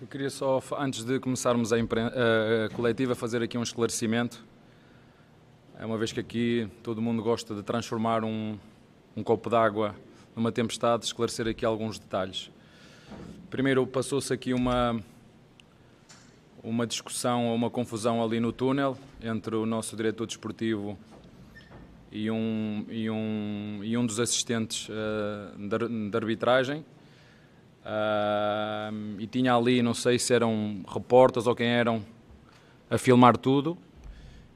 Eu queria só, antes de começarmos a, a, coletiva, fazer aqui um esclarecimento. É uma vez que aqui todo mundo gosta de transformar um, um copo d'água numa tempestade, esclarecer aqui alguns detalhes. Primeiro, passou-se aqui uma, uma discussão ou uma confusão ali no túnel entre o nosso diretor desportivo e um, e um, e um dos assistentes uh, de, de arbitragem. Uh, e tinha ali, não sei se eram reportas ou quem eram, a filmar tudo.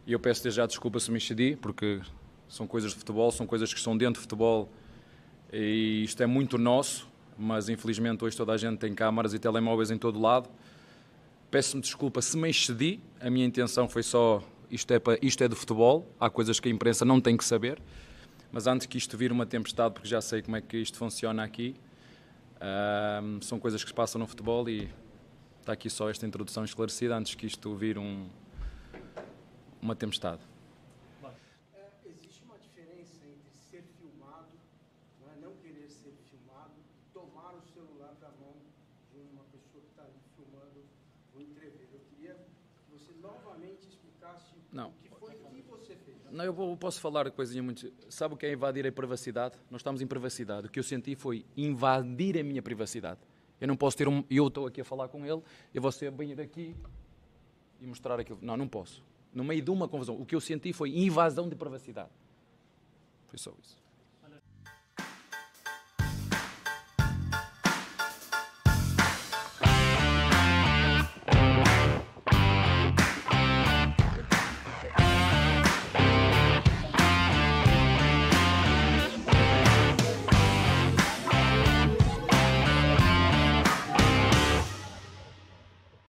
E eu peço desde já desculpa se me excedi, porque são coisas de futebol, são coisas que estão dentro de futebol e isto é muito nosso, mas infelizmente hoje toda a gente tem câmaras e telemóveis em todo lado. Peço-me desculpa se me excedi, a minha intenção foi só isto é, para, isto é do futebol, há coisas que a imprensa não tem que saber, mas antes que isto vir uma tempestade, porque já sei como é que isto funciona aqui, são coisas que se passam no futebol e está aqui só esta introdução esclarecida antes que isto vir um, uma tempestade. É, existe uma diferença entre ser filmado, não, é, não querer ser filmado, tomar o celular da mão de uma pessoa que está ali filmando o entrever. Eu queria que você novamente explicasse não. o que foi que você fez. Não, eu posso falar coisinha muito. Sabe o que é invadir a privacidade? Nós estamos em privacidade. O que eu senti foi invadir a minha privacidade. Eu não posso ter um. Eu estou aqui a falar com ele, eu vou ser bem aqui e mostrar aquilo. Não, não posso no meio de uma confusão. O que eu senti foi invasão de privacidade. Foi só isso.